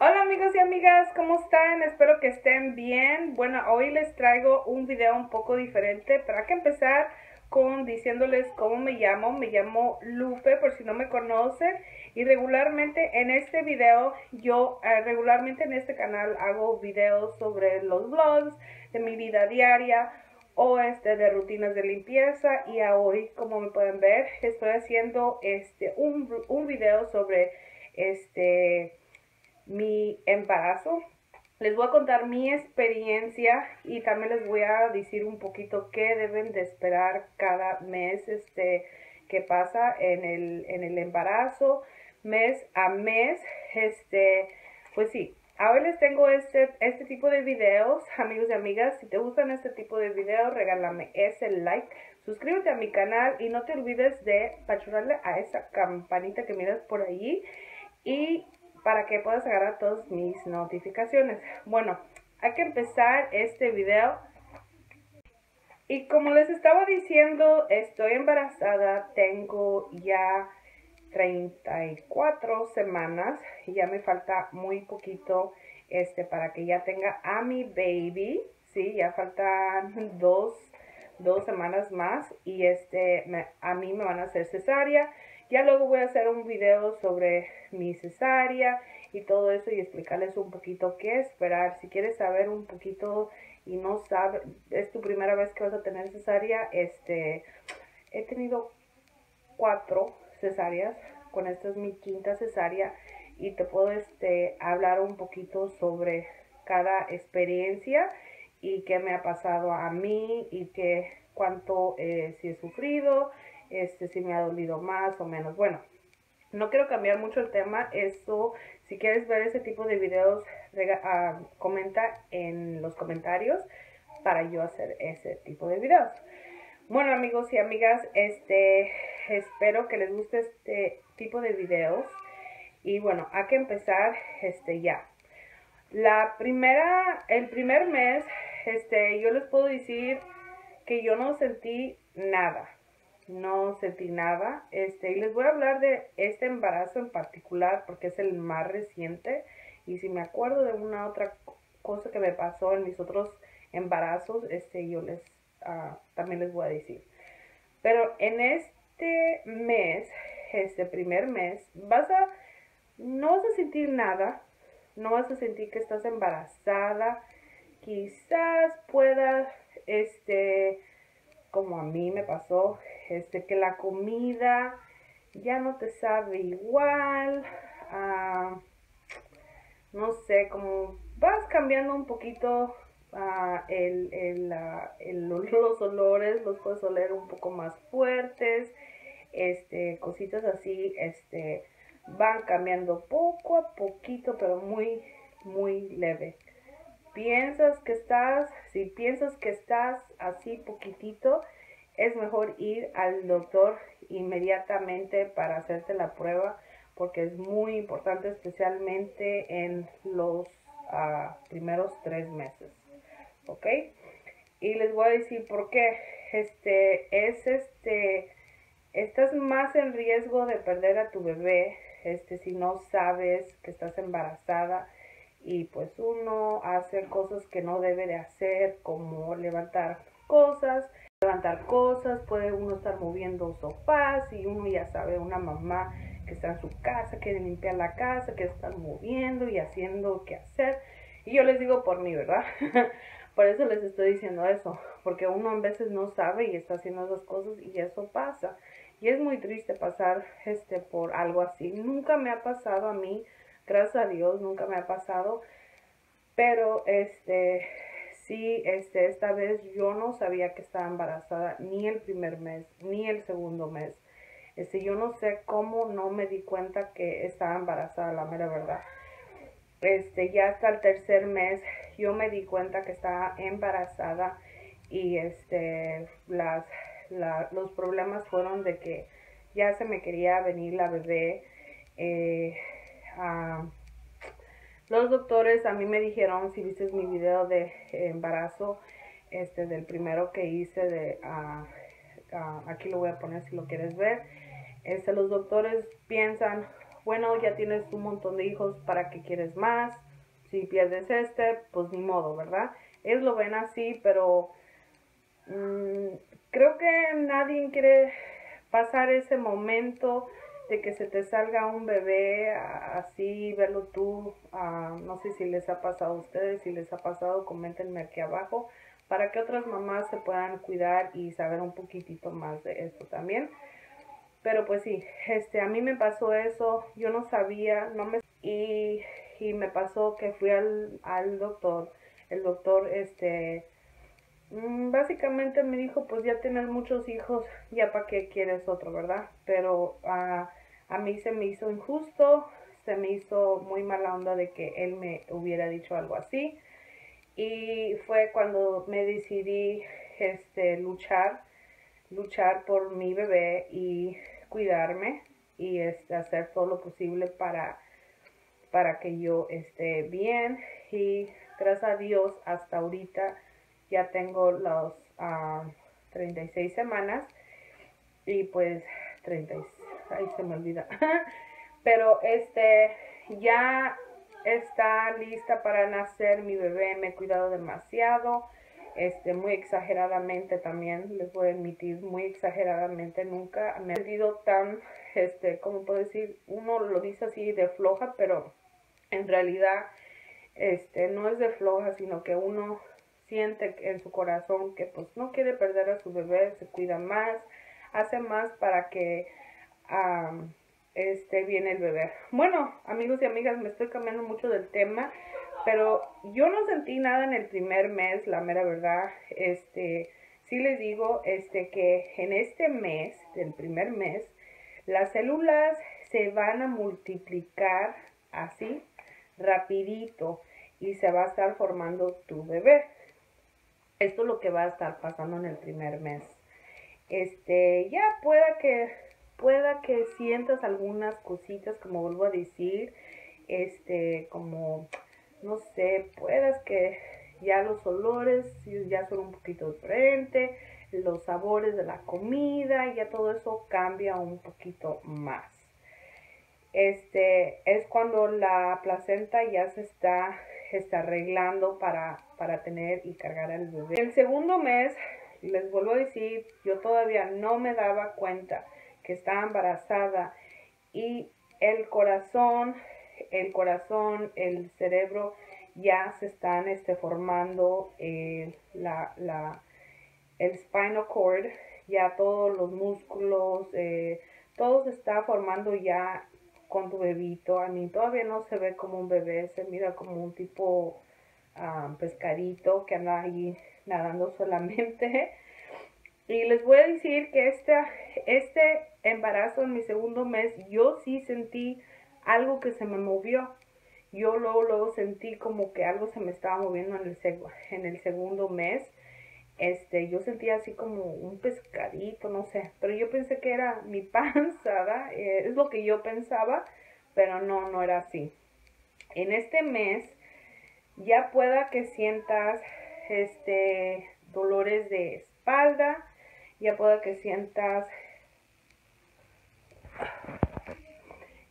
Hola amigos y amigas, ¿cómo están? Espero que estén bien. Bueno, hoy les traigo un video un poco diferente, pero hay que empezar con diciéndoles cómo me llamo. Me llamo Lupe, por si no me conocen. Y regularmente en este video, yo eh, regularmente en este canal hago videos sobre los vlogs de mi vida diaria o este de rutinas de limpieza. Y hoy, como me pueden ver, estoy haciendo este un, un video sobre este mi embarazo. Les voy a contar mi experiencia y también les voy a decir un poquito qué deben de esperar cada mes este, que pasa en el, en el embarazo, mes a mes. Este, pues sí, ahora les tengo este, este tipo de videos, amigos y amigas. Si te gustan este tipo de videos, regálame ese like. Suscríbete a mi canal y no te olvides de pachurrarle a esa campanita que miras por allí. Y para que puedas agarrar todas mis notificaciones. Bueno, hay que empezar este video. Y como les estaba diciendo, estoy embarazada, tengo ya 34 semanas y ya me falta muy poquito este para que ya tenga a mi baby. Sí, ya faltan dos, dos semanas más y este a mí me van a hacer cesárea. Ya luego voy a hacer un video sobre mi cesárea y todo eso y explicarles un poquito qué esperar. Si quieres saber un poquito y no sabes, es tu primera vez que vas a tener cesárea, este, he tenido cuatro cesáreas, con esta es mi quinta cesárea y te puedo este, hablar un poquito sobre cada experiencia y qué me ha pasado a mí y qué cuánto si he sufrido este, si me ha dolido más o menos. Bueno, no quiero cambiar mucho el tema, eso, si quieres ver ese tipo de videos, uh, comenta en los comentarios para yo hacer ese tipo de videos. Bueno amigos y amigas, este, espero que les guste este tipo de videos. Y bueno, hay que empezar este ya. La primera, el primer mes, este, yo les puedo decir que yo no sentí nada no sentí nada. Este, y les voy a hablar de este embarazo en particular porque es el más reciente. Y si me acuerdo de una otra cosa que me pasó en mis otros embarazos, este, yo les ah, también les voy a decir. Pero en este mes, este primer mes, vas a, no vas a sentir nada, no vas a sentir que estás embarazada. Quizás puedas, este, como a mí me pasó, este, que la comida ya no te sabe igual, ah, no sé, como vas cambiando un poquito el, el, el, los olores, los puedes oler un poco más fuertes, este, cositas así, este, van cambiando poco a poquito, pero muy, muy leve. Piensas que estás, si piensas que estás así poquitito, es mejor ir al doctor inmediatamente para hacerte la prueba porque es muy importante especialmente en los ah, primeros tres meses. ¿Ok? Y les voy a decir por qué. Este es este. Estás más en riesgo de perder a tu bebé este, si no sabes que estás embarazada y pues uno hace cosas que no debe de hacer como levantar cosas levantar cosas, puede uno estar moviendo sofás y uno ya sabe, una mamá que está en su casa, quiere limpiar la casa, que están moviendo y haciendo qué hacer. Y yo les digo por mí, ¿verdad? por eso les estoy diciendo eso, porque uno a veces no sabe y está haciendo esas cosas y eso pasa. Y es muy triste pasar este por algo así. Nunca me ha pasado a mí, gracias a Dios, nunca me ha pasado. Pero este sí, este, esta vez yo no sabía que estaba embarazada ni el primer mes, ni el segundo mes. Este, yo no sé cómo no me di cuenta que estaba embarazada, la mera verdad. Este, ya hasta el tercer mes yo me di cuenta que estaba embarazada y este, las, los problemas fueron de que ya se me quería venir la bebé. Eh, los doctores a mí me dijeron, si viste mi video de embarazo, este del primero que hice de ah, aquí lo voy a poner si lo quieres ver. Este, los doctores piensan, bueno, ya tienes un montón de hijos, ¿para qué quieres más? Si pierdes este, pues ni modo, ¿verdad? Ellos lo ven así, pero mm, creo que nadie quiere pasar ese momento de que se te salga un bebé así, verlo tú, no sé si les ha pasado a ustedes, si les ha pasado, coméntenme aquí abajo, para que otras mamás se puedan cuidar y saber un poquitito más de esto también. Pero pues sí, este, a mí me pasó eso, yo no sabía, no me... Y, y me pasó que fui al, al doctor, el doctor, este, mm, básicamente me dijo, pues ya tienes muchos hijos, ya para qué quieres otro, ¿verdad? Pero uh, a mí se me hizo injusto, se me hizo muy mala onda de que él me hubiera dicho algo así. Y fue cuando me decidí este, luchar, luchar por mi bebé y cuidarme y este, hacer todo lo posible para, para que yo esté bien. Y gracias a Dios, hasta ahorita ya tengo los 36 ah, semanas y pues 36 ahí se me olvida. Pero este, ya está lista para nacer mi bebé, me he cuidado demasiado, este, muy exageradamente también, les voy a admitir, muy exageradamente, nunca me he sentido tan, este, como puedo decir, uno lo dice así de floja, pero en realidad, este, no es de floja, sino que uno siente en su corazón que pues no quiere perder a su bebé, se cuida más, hace más para que este viene el bebé. Bueno, amigos y amigas, me estoy cambiando mucho del tema, pero yo no sentí nada en el primer mes, la mera verdad. Este, sí les digo este que en este mes, del primer mes, las células se van a multiplicar así rapidito y se va a estar formando tu bebé. Esto es lo que va a estar pasando en el primer mes. Este, ya pueda que pueda que sientas algunas cositas, como vuelvo a decir, este, como, no sé, puedas que ya los olores ya son un poquito diferentes, los sabores de la comida, ya todo eso cambia un poquito más. Este es cuando la placenta ya se está, está arreglando para, para tener y cargar al bebé. El segundo mes, les vuelvo a decir, yo todavía no me daba cuenta que está embarazada y el corazón, el corazón, el cerebro ya se están este, formando eh, la, la, el spinal cord, ya todos los músculos, eh, todo se está formando ya con tu bebito. A mí todavía no se ve como un bebé, se mira como un tipo ah, pescadito que anda ahí nadando solamente. Y les voy a decir que este, este embarazo en mi segundo mes, yo sí sentí algo que se me movió. Yo luego, luego sentí como que algo se me estaba moviendo en el, en el segundo mes. Este, yo sentía así como un pescadito, no sé, pero yo pensé que era mi panza, eh, es lo que yo pensaba, pero no, no era así. En este mes ya pueda que sientas este dolores de espalda, ya pueda que sientas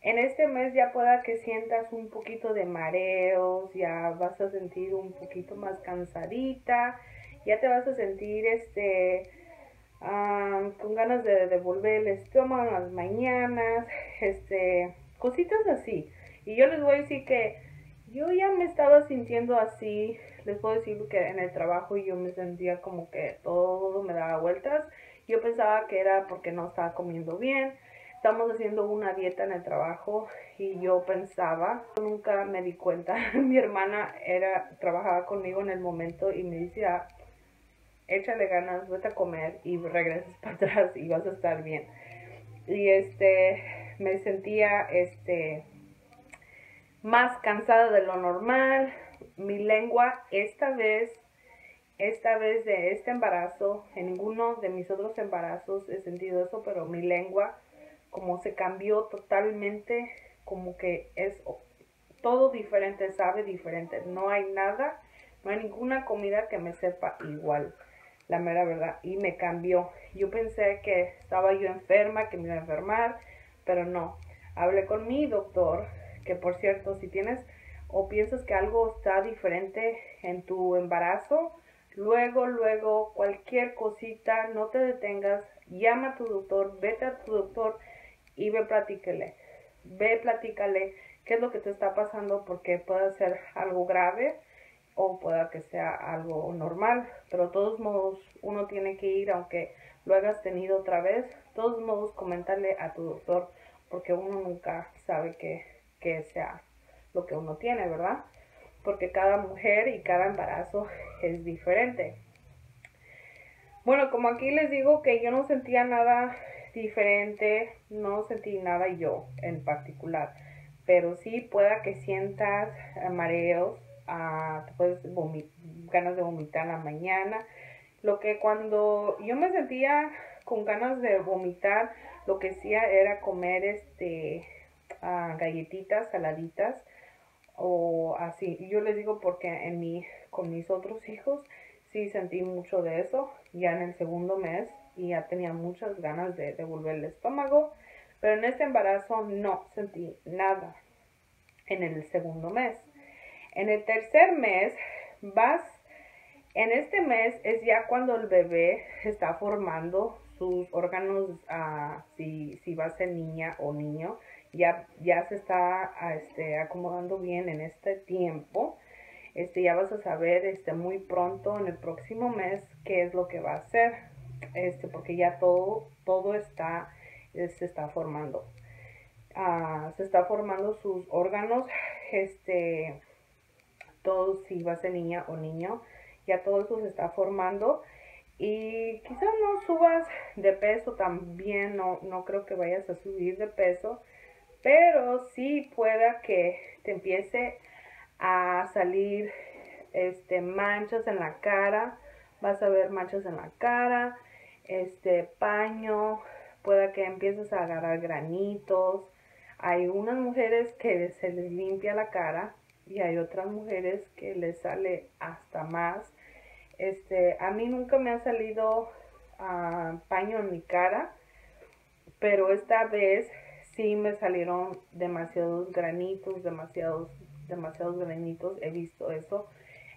en este mes ya pueda que sientas un poquito de mareos, ya vas a sentir un poquito más cansadita, ya te vas a sentir este con ganas de devolver el estómago en las mañanas, este, cositas así. Y yo les voy a decir que yo ya me estaba sintiendo así, les puedo decir que en el trabajo yo me sentía como que todo me daba vueltas. Yo pensaba que era porque no estaba comiendo bien, estamos haciendo una dieta en el trabajo y yo pensaba, nunca me di cuenta, mi hermana era, trabajaba conmigo en el momento y me decía, échale ganas, vete a comer y regresas para atrás y vas a estar bien. Y este, me sentía, este, más cansada de lo normal, mi lengua esta vez, esta vez de este embarazo, en ninguno de mis otros embarazos he sentido eso, pero mi lengua como se cambió totalmente, como que es todo diferente, sabe diferente. No hay nada, no hay ninguna comida que me sepa igual, la mera verdad. Y me cambió. Yo pensé que estaba yo enferma, que me iba a enfermar, pero no. hablé con mi doctor, que por cierto, si tienes o piensas que algo está diferente en tu embarazo, luego, luego, cualquier cosita, no te detengas, llama a tu doctor, vete a tu doctor y ve, platícale. Ve, platícale qué es lo que te está pasando porque puede ser algo grave o pueda que sea algo normal, pero de todos modos uno tiene que ir aunque lo hayas tenido otra vez, de todos modos comentarle a tu doctor porque uno nunca sabe que, que sea lo que uno tiene, ¿verdad? Porque cada mujer y cada embarazo es diferente. Bueno, como aquí les digo que yo no sentía nada diferente, no sentí nada yo en particular, pero sí pueda que sientas mareos, uh, puedes ganas de vomitar la mañana. Lo que cuando yo me sentía con ganas de vomitar, lo que hacía era comer este uh, galletitas saladitas o así. Yo les digo porque en mi, con mis otros hijos sí sentí mucho de eso ya en el segundo mes y ya tenía muchas ganas de devolver el estómago, pero en este embarazo no sentí nada en el segundo mes. En el tercer mes vas, en este mes es ya cuando el bebé está formando sus órganos, uh, si, si va a ser niña o niño, ya, ya se está este, acomodando bien en este tiempo. Este, ya vas a saber este, muy pronto, en el próximo mes, qué es lo que va a hacer, este, porque ya todo, todo está, se está formando. Uh, se está formando sus órganos, este, todo si va a niña o niño, ya todo eso se está formando y quizás no subas de peso también, no, no creo que vayas a subir de peso, pero sí pueda que te empiece a salir este manchas en la cara, vas a ver manchas en la cara, este paño, pueda que empieces a agarrar granitos. Hay unas mujeres que se les limpia la cara y hay otras mujeres que les sale hasta más. Este, a mí nunca me ha salido uh, paño en mi cara, pero esta vez sí me salieron demasiados granitos, demasiados, demasiados granitos, he visto eso.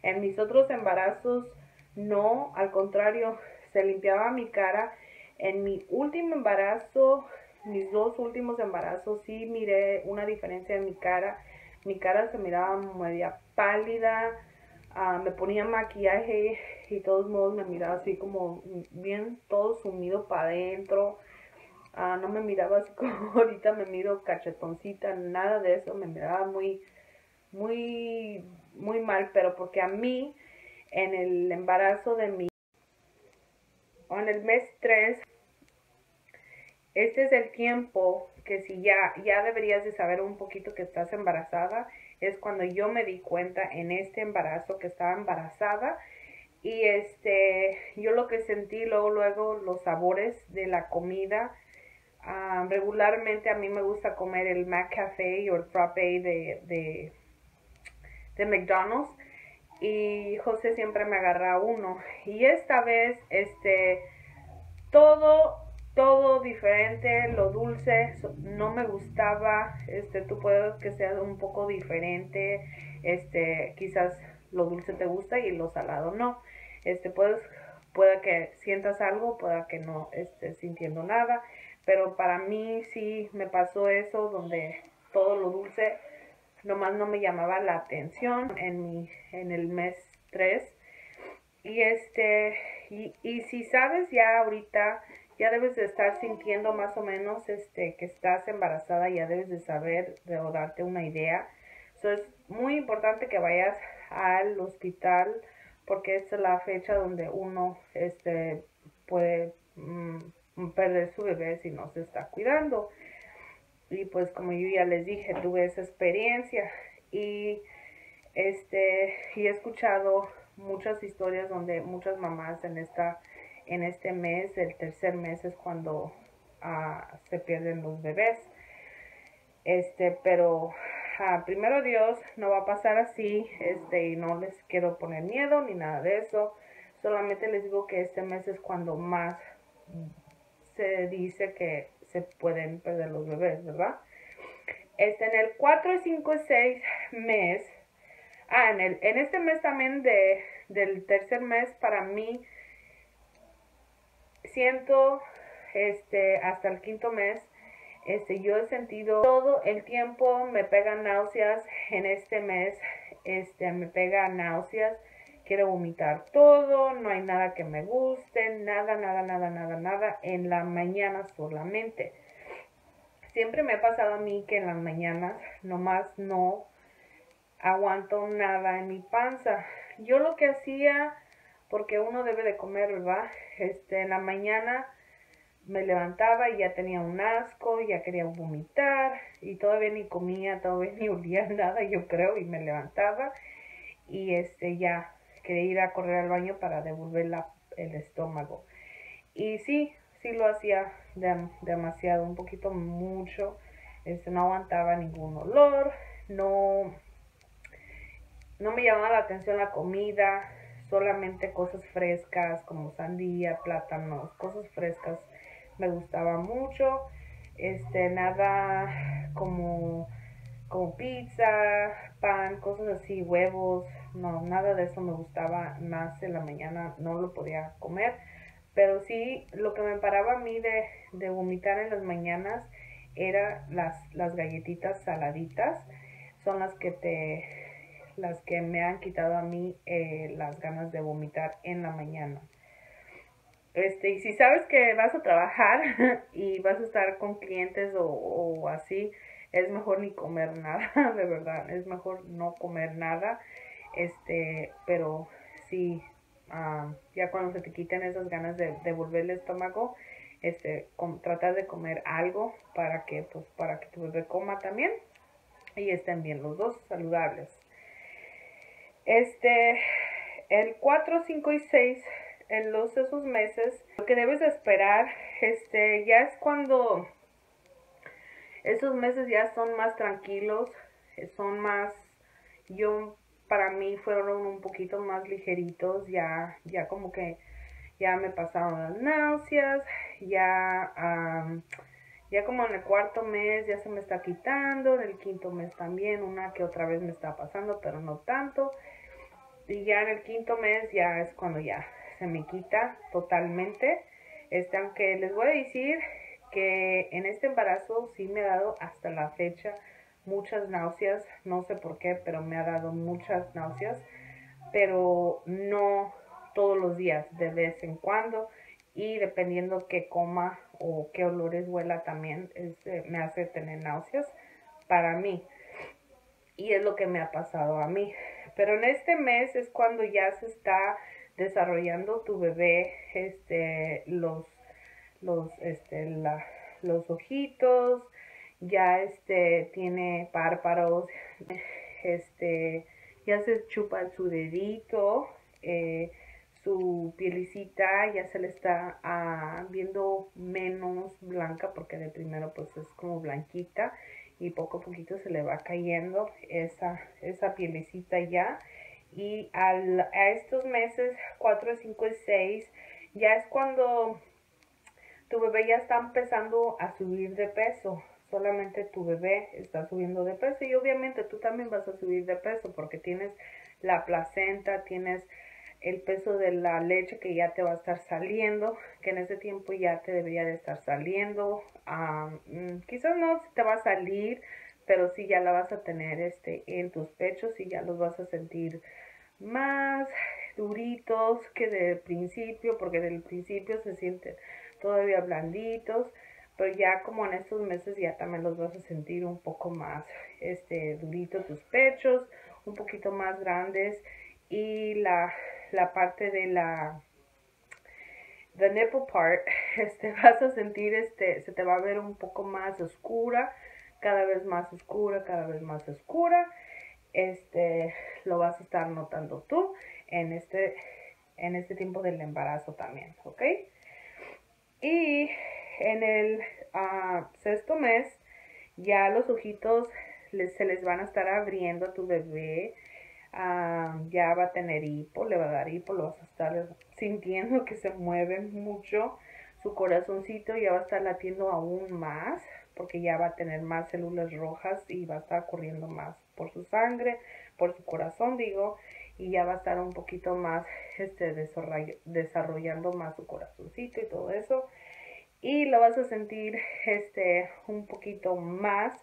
En mis otros embarazos, no, al contrario, se limpiaba mi cara. En mi último embarazo, mis dos últimos embarazos, sí miré una diferencia en mi cara mi cara se miraba media pálida, ah, me ponía maquillaje y de todos modos me miraba así como bien todo sumido para adentro. Ah, no me miraba así como ahorita me miro cachetoncita, nada de eso, me miraba muy, muy, muy mal, pero porque a mí en el embarazo de mi, en el mes 3, este es el tiempo que si ya, ya deberías de saber un poquito que estás embarazada, es cuando yo me di cuenta en este embarazo que estaba embarazada y este, yo lo que sentí luego, luego los sabores de la comida, ah, regularmente a mí me gusta comer el McCafe o el frappe de, de, de McDonald's y José siempre me agarra uno. Y esta vez este todo todo diferente, lo dulce no me gustaba, este, tú puedes que sea un poco diferente, este, quizás lo dulce te gusta y lo salado no, este, puedes, puede que sientas algo, pueda que no estés sintiendo nada, pero para mí sí me pasó eso donde todo lo dulce nomás no me llamaba la atención en mi, en el mes 3, y este, y, si sabes ya ahorita, ya debes de estar sintiendo más o menos este, que estás embarazada, ya debes de saber de, o darte una idea. So, es muy importante que vayas al hospital porque es la fecha donde uno este, puede mm, perder su bebé si no se está cuidando. Y pues como yo ya les dije, tuve esa experiencia y este y he escuchado muchas historias donde muchas mamás en esta en este mes, el tercer mes es cuando ah, se pierden los bebés. Este, pero ah, primero Dios no va a pasar así, este, y no les quiero poner miedo ni nada de eso. Solamente les digo que este mes es cuando más se dice que se pueden perder los bebés, ¿verdad? Este, en el 4, 5 y 6 mes, ah, en, el, en este mes también de, del tercer mes, para mí, siento, este, hasta el quinto mes, este, yo he sentido todo el tiempo, me pegan náuseas en este mes, este, me pega náuseas, quiero vomitar todo, no hay nada que me guste, nada, nada, nada, nada, nada, en la mañana solamente. Siempre me ha pasado a mí que en las mañanas nomás no aguanto nada en mi panza. Yo lo que hacía, porque uno debe de comer, ¿verdad? Este, en la mañana me levantaba y ya tenía un asco, ya quería vomitar y todavía ni comía, todavía ni olía nada, yo creo, y me levantaba y este ya quería ir a correr al baño para devolver la, el estómago. Y sí, sí lo hacía demasiado, un poquito mucho, este, no aguantaba ningún olor, no, no me llamaba la atención la comida, solamente cosas frescas como sandía, plátanos, cosas frescas me gustaba mucho, este, nada como, como pizza, pan, cosas así, huevos, no, nada de eso me gustaba más en la mañana, no lo podía comer pero sí, lo que me paraba a mí de, de vomitar en las mañanas era las, las galletitas saladitas. Son las que te las que me han quitado a mí eh, las ganas de vomitar en la mañana. Este, y si sabes que vas a trabajar y vas a estar con clientes o, o así, es mejor ni comer nada, de verdad, es mejor no comer nada. Este, pero sí, Ah, ya cuando se te quiten esas ganas de, de volver el estómago, este, tratar de comer algo para que, pues, para que tu bebé coma también y estén bien los dos saludables. Este, el 4, 5 y 6, en los esos meses, lo que debes esperar, este, ya es cuando esos meses ya son más tranquilos, son más, yo para mí fueron un poquito más ligeritos, ya, ya como que ya me pasaron las náuseas, ya, ya como en el cuarto mes ya se me está quitando, en el quinto mes también, una que otra vez me está pasando, pero no tanto. Y ya en el quinto mes ya es cuando ya se me quita totalmente. Este, aunque les voy a decir que en este embarazo sí me ha dado hasta la fecha muchas náuseas, no sé por qué, pero me ha dado muchas náuseas, pero no todos los días, de vez en cuando y dependiendo qué coma o qué olores huela también este, me hace tener náuseas para mí. Y es lo que me ha pasado a mí. Pero en este mes es cuando ya se está desarrollando tu bebé este los los este la, los ojitos ya este tiene párpados, este ya se chupa su dedito, eh, su pielicita ya se le está ah, viendo menos blanca porque de primero pues es como blanquita y poco a poquito se le va cayendo esa, esa pielecita ya. Y al, a estos meses 4, 5 y 6 ya es cuando tu bebé ya está empezando a subir de peso solamente tu bebé está subiendo de peso y obviamente tú también vas a subir de peso porque tienes la placenta, tienes el peso de la leche que ya te va a estar saliendo, que en ese tiempo ya te debería de estar saliendo. Mm, quizás no te va a salir, pero sí ya la vas a tener este en tus pechos y ya los vas a sentir más duritos que del principio, porque del principio se sienten todavía blanditos pero ya como en estos meses ya también los vas a sentir un poco más este duritos tus pechos un poquito más grandes. Y la, la parte de la the nipple part este vas a sentir este se te va a ver un poco más oscura cada vez más oscura cada vez más oscura. Este lo vas a estar notando tú en este en este tiempo del embarazo también ok y en el ah, sexto mes ya los ojitos se les van a estar abriendo a tu bebé. Ah, ya va a tener hipo, le va a dar hipo, lo vas a estar sintiendo que se mueve mucho. Su corazoncito ya va a estar latiendo aún más porque ya va a tener más células rojas y va a estar corriendo más por su sangre, por su corazón, digo, y ya va a estar un poquito más este, desarrollando más su corazoncito y todo eso. Y lo vas a sentir este, un poquito más.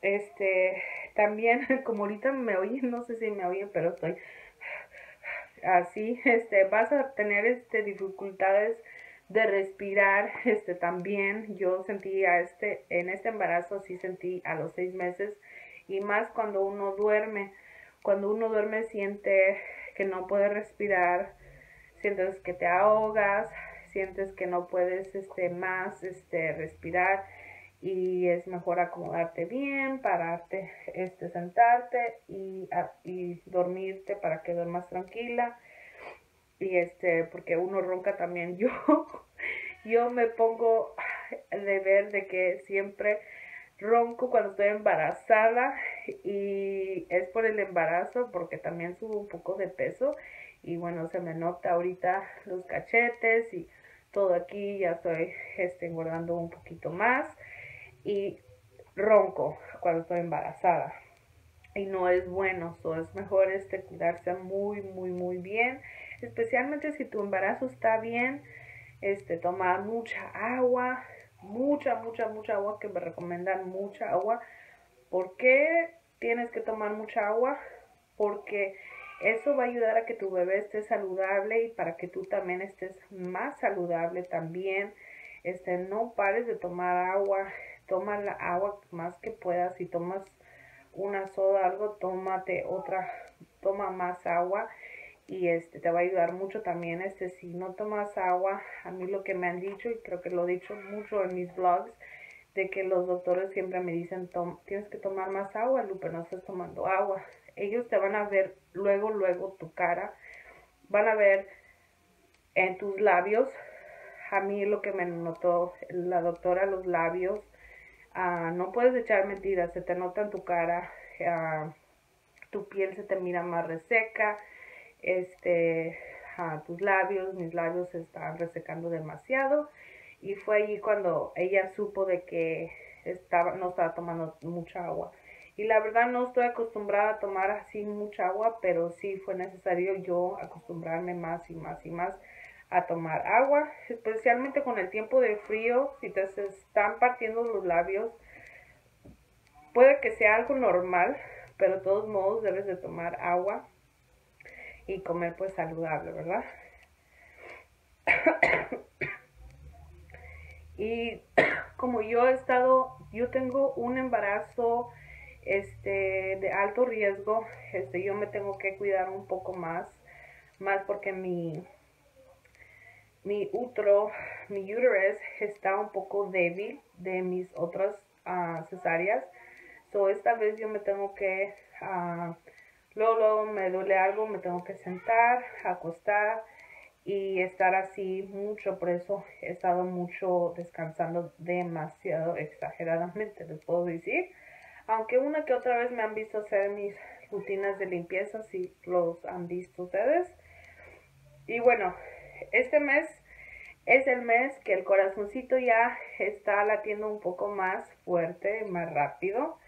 Este, también, como ahorita me oyen, no sé si me oyen, pero estoy así, este, vas a tener este, dificultades de respirar, este, también yo sentí a este, en este embarazo sí sentí a los seis meses y más cuando uno duerme, cuando uno duerme siente que no puede respirar, sientes que te ahogas, sientes que no puedes, este, más, este, respirar y es mejor acomodarte bien, pararte, este, sentarte y, y dormirte para que duermas tranquila. Y este, porque uno ronca también. Yo, yo me pongo de ver de que siempre ronco cuando estoy embarazada y es por el embarazo porque también subo un poco de peso y bueno se me nota ahorita los cachetes y todo aquí ya estoy este, engordando un poquito más y ronco cuando estoy embarazada y no es bueno, so es mejor este cuidarse muy muy muy bien, especialmente si tu embarazo está bien, este tomar mucha agua, mucha mucha mucha agua que me recomiendan mucha agua. ¿Por qué tienes que tomar mucha agua? Porque eso va a ayudar a que tu bebé esté saludable y para que tú también estés más saludable también. Este, no pares de tomar agua, toma la agua más que puedas. Si tomas una soda, algo, tómate otra, toma más agua y este te va a ayudar mucho también este si no tomas agua a mí lo que me han dicho y creo que lo he dicho mucho en mis vlogs de que los doctores siempre me dicen tienes que tomar más agua Lupe no estás tomando agua ellos te van a ver luego luego tu cara van a ver en tus labios a mí lo que me notó la doctora los labios Ah, no puedes echar mentiras, se te nota en tu cara, ah, tu piel se te mira más reseca, este, ah, tus labios, mis labios se están resecando demasiado y fue allí cuando ella supo de que estaba, no estaba tomando mucha agua. Y la verdad no estoy acostumbrada a tomar así mucha agua, pero sí fue necesario yo acostumbrarme más y más y más a tomar agua, especialmente con el tiempo de frío, si te están partiendo los labios, puede que sea algo normal, pero de todos modos debes de tomar agua y comer pues saludable, ¿verdad? y como yo he estado, yo tengo un embarazo este de alto riesgo, este yo me tengo que cuidar un poco más, más porque mi mi útero, mi uterus está un poco débil de mis otras uh, cesáreas. So esta vez yo me tengo que, uh, luego, me duele algo, me tengo que sentar, acostar y estar así mucho. Por eso he estado mucho descansando demasiado exageradamente, les puedo decir. Aunque una que otra vez me han visto hacer mis rutinas de limpieza, si los han visto ustedes. Y bueno, este mes es el mes que el corazoncito ya está latiendo un poco más fuerte, más rápido.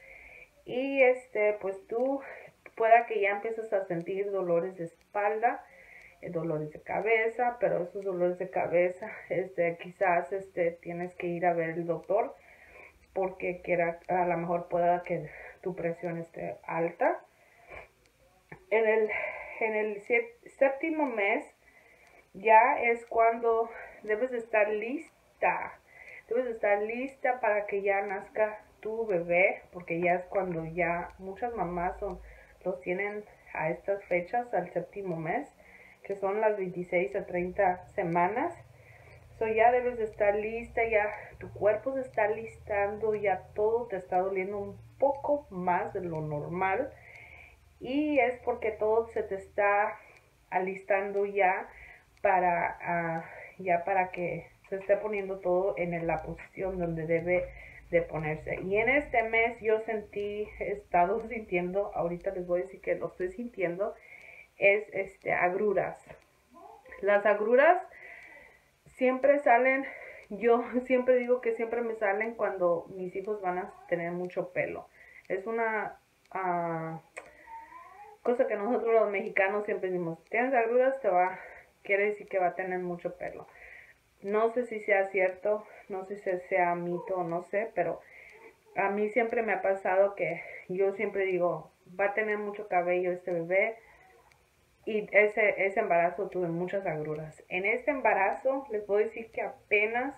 Y este, pues tú pueda que ya empieces a sentir dolores de espalda, eh, dolores de cabeza, pero esos dolores de cabeza, este, quizás este, tienes que ir a ver el doctor porque quiera, a lo mejor pueda que tu presión esté alta. En el, en el séptimo mes ya es cuando debes de estar lista. Debes de estar lista para que ya nazca tu bebé, porque ya es cuando ya muchas mamás los tienen a estas fechas, al séptimo mes, que son las 26 a 30 semanas. So ya debes de estar lista, ya tu cuerpo se está listando, ya todo te está doliendo un poco más de lo normal. Y es porque todo se te está alistando ya para, ah, ya para que se esté poniendo todo en la posición donde debe de ponerse. Y en este mes yo sentí, he estado sintiendo, ahorita les voy a decir que lo estoy sintiendo, es este agruras. Las agruras siempre salen, yo siempre digo que siempre me salen cuando mis hijos van a tener mucho pelo. Es una ah, cosa que nosotros los mexicanos siempre decimos, tienes agruras, te va, quiere decir que va a tener mucho pelo. No sé si sea cierto, no sé si sea mito no sé, pero a mí siempre me ha pasado que yo siempre digo, va a tener mucho cabello este bebé. Y ese, ese embarazo tuve muchas agruras. En este embarazo les puedo decir que apenas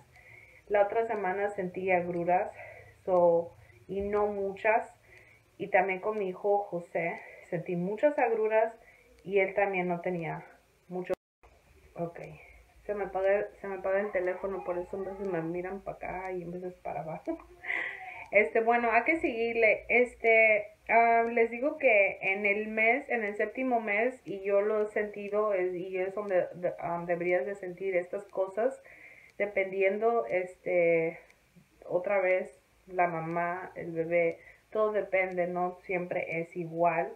la otra semana sentí agruras so, y no muchas. Y también con mi hijo José sentí muchas agruras y él también no tenía mucho. Ok, se me apaga, se me el teléfono, por eso a veces me miran para acá y en veces para abajo. Este, bueno, hay que seguirle. Este, ah, les digo que en el mes, en el séptimo mes, y yo lo he sentido, y es donde ah, deberías de sentir estas cosas, dependiendo, este, otra vez, la mamá, el bebé, todo depende, no siempre es igual.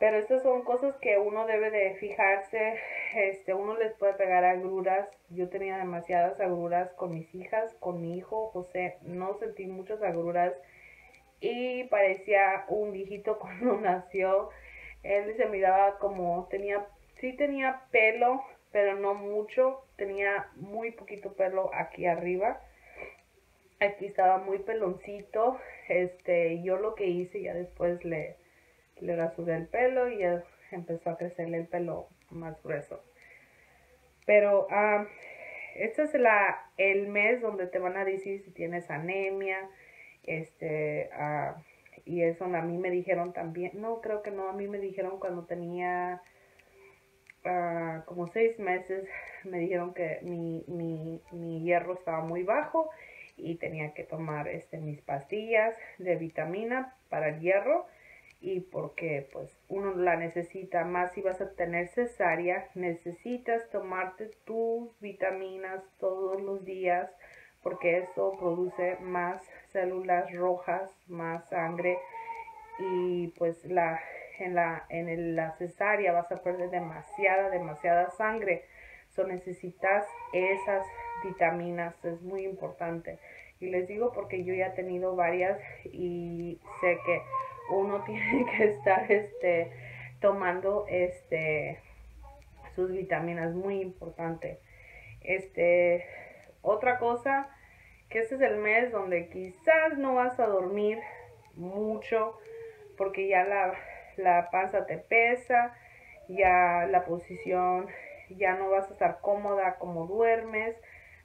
Pero estas son cosas que uno debe de fijarse. Este, uno les puede pegar agruras. Yo tenía demasiadas agruras con mis hijas, con mi hijo José. No sentí muchas agruras y parecía un viejito cuando nació. Él se miraba como tenía, sí tenía pelo, pero no mucho. Tenía muy poquito pelo aquí arriba. Aquí estaba muy peloncito. Este, yo lo que hice ya después le le rasuré el pelo y ya empezó a crecerle el pelo más grueso. Pero ah, este es la, el mes donde te van a decir si tienes anemia, este, uh, y eso a mí me dijeron también, no, creo que no, a mí me dijeron cuando tenía ah, como seis meses, me dijeron que mi, mi, mi, hierro estaba muy bajo y tenía que tomar este, mis pastillas de vitamina para el hierro y porque pues uno la necesita más si vas a tener cesárea necesitas tomarte tus vitaminas todos los días porque eso produce más células rojas más sangre y pues la en la en la cesárea vas a perder demasiada demasiada sangre so necesitas esas vitaminas es muy importante y les digo porque yo ya he tenido varias y sé que uno tiene que estar este, tomando este, sus vitaminas, muy importante. Este, otra cosa, este es el mes donde quizás no vas a dormir mucho porque ya la, la panza te pesa, ya la posición, ya no vas a estar cómoda como duermes,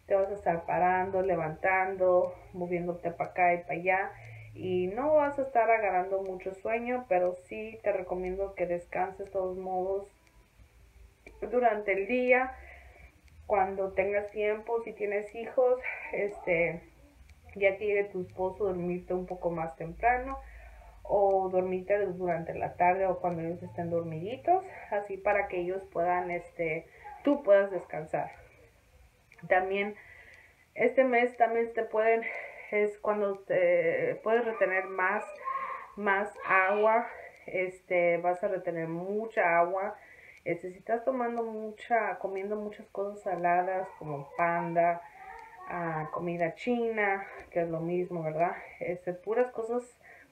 te vas a estar parando, levantando, moviéndote para acá y para allá y no vas a estar agarrando mucho sueño, pero sí te recomiendo que descanses de todos modos durante el día, cuando tengas tiempo, si tienes hijos, este, ya quiere tu esposo dormirte un poco más temprano o dormirte durante la tarde o cuando ellos estén dormiditos, así para que ellos puedan, este, tú puedas descansar. También este mes también te pueden es cuando te puedes retener más, más agua, este, vas a retener mucha agua. Este, si estás tomando mucha, comiendo muchas cosas saladas como panda, ah, comida china, que es lo mismo, ¿verdad? Este, puras cosas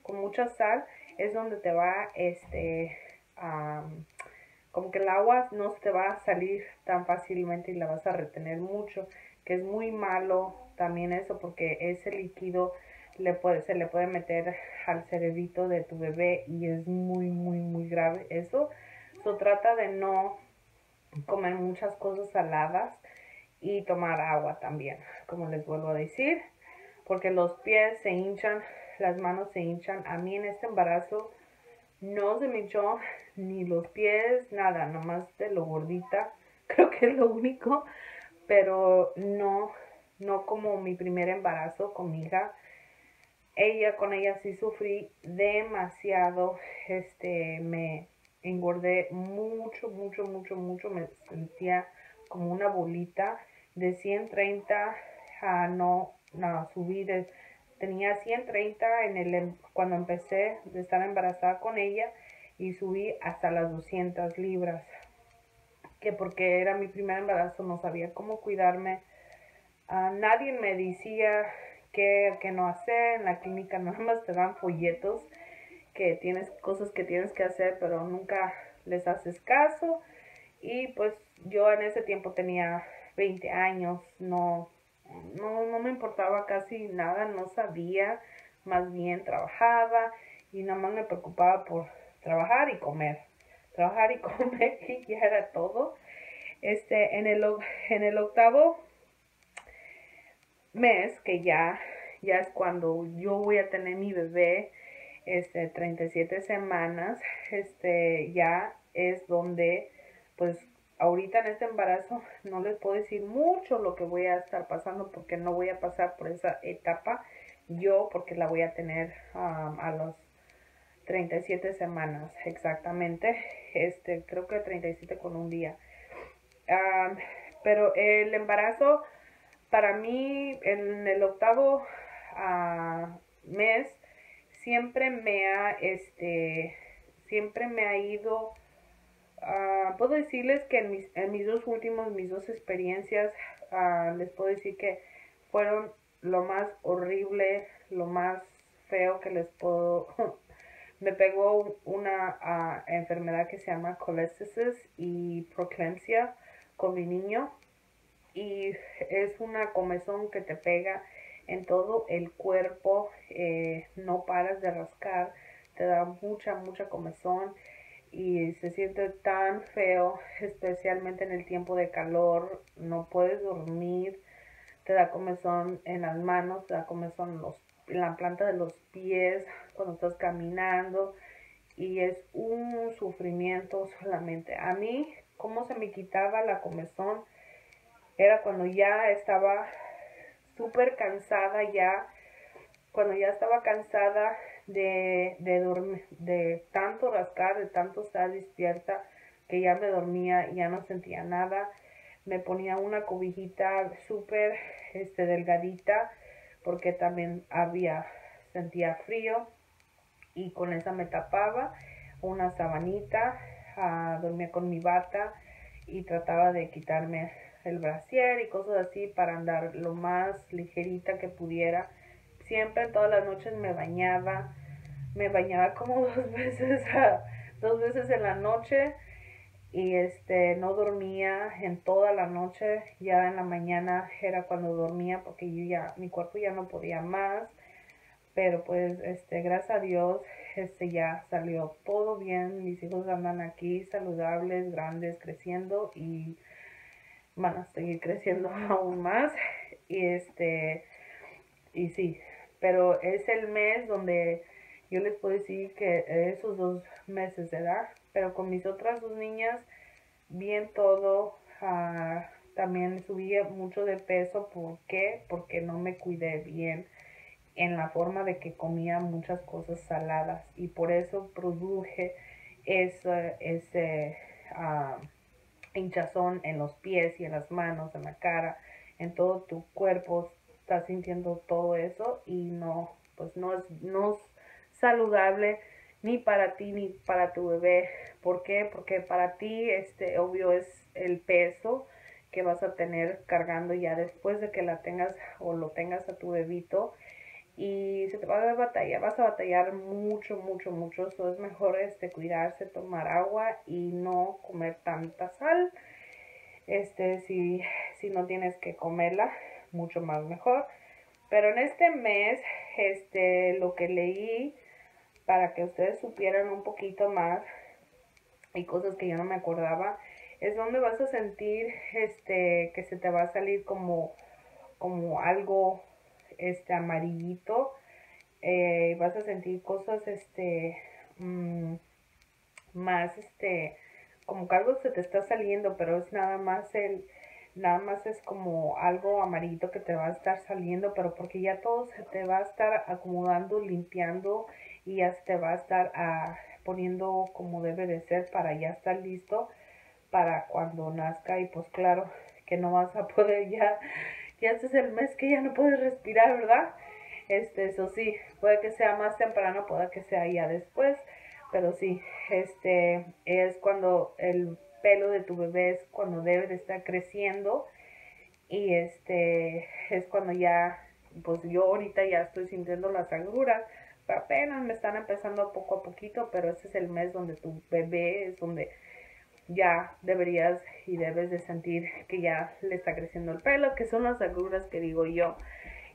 con mucha sal es donde te va, este, como que el agua no te va a salir tan fácilmente y la vas a retener mucho, que es muy malo también eso porque ese líquido le puede, se le puede meter al cerebrito de tu bebé y es muy, muy, muy grave eso. Trata de no comer muchas cosas saladas y tomar agua también, como les vuelvo a decir, porque los pies se hinchan, las manos se hinchan. A mí en este embarazo no se me hinchó ni los pies, nada, nomás de lo gordita, creo que es lo único, pero no no como mi primer embarazo con mi hija. Ella, con ella sí sufrí demasiado, este, me engordé mucho, mucho, mucho, mucho, me sentía como una bolita de 130 a no, no, subí de, tenía 130 en el, em, cuando empecé de estar embarazada con ella y subí hasta las 200 libras, que porque era mi primer embarazo no sabía cómo cuidarme, Ah, nadie me decía qué, qué no hacer. En la clínica nada más te dan folletos que tienes cosas que tienes que hacer, pero nunca les haces caso. Y pues yo en ese tiempo tenía 20 años, no, no, no me importaba casi nada, no sabía, más bien trabajaba y nada más me preocupaba por trabajar y comer. Trabajar y comer y ya era todo. Este, en el, en el octavo mes, que ya, ya es cuando yo voy a tener mi bebé, este, 37 semanas, este, ya es donde, pues, ahorita en este embarazo no les puedo decir mucho lo que voy a estar pasando porque no voy a pasar por esa etapa yo porque la voy a tener a los 37 semanas exactamente, este, creo que 37 con un día. pero el embarazo, para mí, en el octavo ah, mes, siempre me ha, este, siempre me ha ido, uh, puedo decirles que en mis, en mis dos últimos, mis dos experiencias, ah, les puedo decir que fueron lo más horrible, lo más feo que les puedo me pegó una ah, enfermedad que se llama colestisis y proclencia con mi niño. Y es una comezón que te pega en todo el cuerpo, eh, no paras de rascar, te da mucha, mucha comezón y se siente tan feo, especialmente en el tiempo de calor, no puedes dormir, te da comezón en las manos, te da comezón en los en la planta de los pies cuando estás caminando y es un sufrimiento solamente. A mí, cómo se me quitaba la comezón, era cuando ya estaba súper cansada ya, cuando ya estaba cansada de, de dormir, de tanto rascar, de tanto estar despierta, que ya me dormía, ya no sentía nada. Me ponía una cobijita súper este, delgadita porque también había, sentía frío y con esa me tapaba una sabanita, ah, dormía con mi bata y trataba de quitarme el brasier y cosas así para andar lo más ligerita que pudiera. Siempre todas las noches me bañaba, me bañaba como dos veces, dos veces en la noche y este no dormía en toda la noche, ya en la mañana era cuando dormía porque yo ya mi cuerpo ya no podía más, pero pues este gracias a Dios este ya salió todo bien, mis hijos andan aquí saludables, grandes, creciendo y van a seguir creciendo aún más y este y sí, pero es el mes donde yo les puedo decir que esos dos meses de edad pero con mis otras dos niñas, bien todo. Ah, también subí mucho de peso. ¿Por qué? Porque no me cuidé bien en la forma de que comía muchas cosas saladas y por eso produje ese, ese ah, hinchazón en los pies y en las manos, en la cara, en todo tu cuerpo. Estás sintiendo todo eso y no, pues no es, no es saludable ni para ti ni para tu bebé. ¿Por qué? Porque para ti, este, obvio, es el peso que vas a tener cargando ya después de que la tengas o lo tengas a tu bebito y se te va a dar batalla, vas a batallar mucho, mucho, mucho, eso es mejor este cuidarse, tomar agua y no comer tanta sal. Este, si, si no tienes que comerla, mucho más mejor. Pero en este mes, este, lo que leí para que ustedes supieran un poquito más y cosas que yo no me acordaba, es donde vas a sentir este que se te va a salir como, como algo este amarillito. Eh, vas a sentir cosas este mm, más este como que algo se te está saliendo, pero es nada más el nada más es como algo amarillito que te va a estar saliendo, pero porque ya todo se te va a estar acomodando, limpiando y ya se te va a estar ah, poniendo como debe de ser para ya estar listo para cuando nazca y pues claro que no vas a poder ya, ya este es el mes que ya no puedes respirar, ¿verdad? Este, eso sí, puede que sea más temprano, puede que sea ya después, pero sí, este es cuando el pelo de tu bebé es cuando debe de estar creciendo y este es cuando ya, pues yo ahorita ya estoy sintiendo las pero apenas me están empezando poco a poquito, pero este es el mes donde tu bebé es donde ya deberías y debes de sentir que ya le está creciendo el pelo, que son las agruras que digo yo.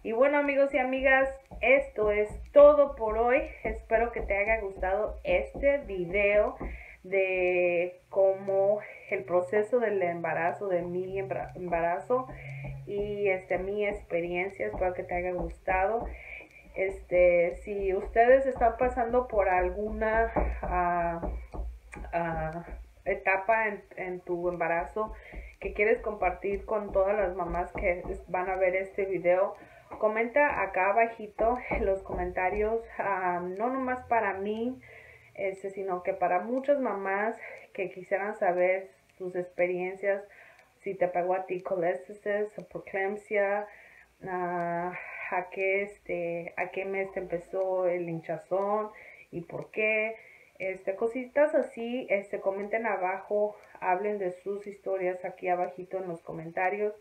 Y bueno amigos y amigas, esto es todo por hoy. Espero que te haya gustado este video de cómo el proceso del embarazo, de mi embarazo y este mi experiencia. Espero que te haya gustado. Este, si ustedes están pasando por alguna uh, uh, etapa en, tu embarazo que quieres compartir con todas las mamás que van a ver este video, comenta acá abajito en los comentarios, no nomás para mí, este, sino que para muchas mamás que quisieran saber sus experiencias, si te pegó a ti colesterol o proclampsia, uh, a qué este, a qué mes empezó el hinchazón y por qué, este, cositas así, este, comenten abajo, hablen de sus historias aquí abajito en los comentarios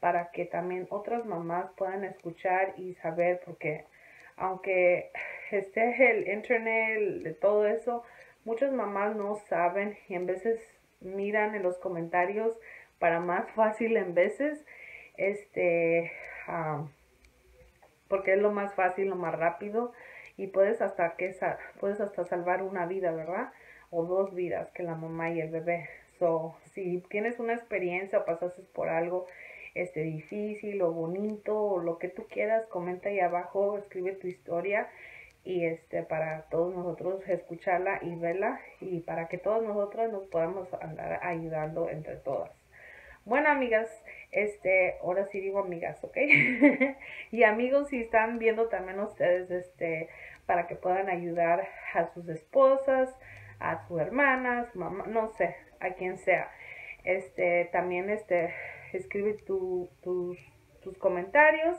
para que también otras mamás puedan escuchar y saber porque aunque esté el internet de todo eso, muchas mamás no saben y en veces miran en los comentarios para más fácil en veces este porque es lo más fácil, lo más rápido y puedes hasta que puedes hasta salvar una vida, ¿verdad? O dos vidas, que la mamá y el bebé. So, si tienes una experiencia o pasaste por algo este difícil o bonito o lo que tú quieras, comenta ahí abajo, escribe tu historia y este para todos nosotros escucharla y verla y para que todos nosotros nos podamos andar ayudando entre todas. Bueno, amigas, este, ahora sí digo amigas, ¿ok? y amigos, si están viendo también ustedes, este, para que puedan ayudar a sus esposas, a sus hermanas, mamá, no sé, a quien sea. Este, también, este, escribe tus, tus comentarios.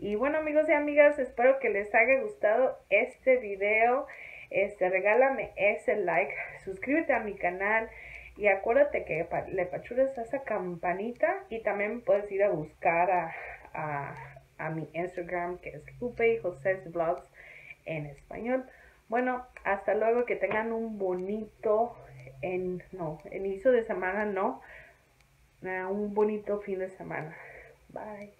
Y bueno, amigos y amigas, espero que les haya gustado este video. Este, regálame ese like, suscríbete a mi canal y acuérdate que le pachuras esa campanita y también puedes ir a buscar a, a, mi Instagram que es Lupe y José Vlogs en español. Bueno, hasta luego, que tengan un bonito, en, no, inicio de semana no, un bonito fin de semana. Bye.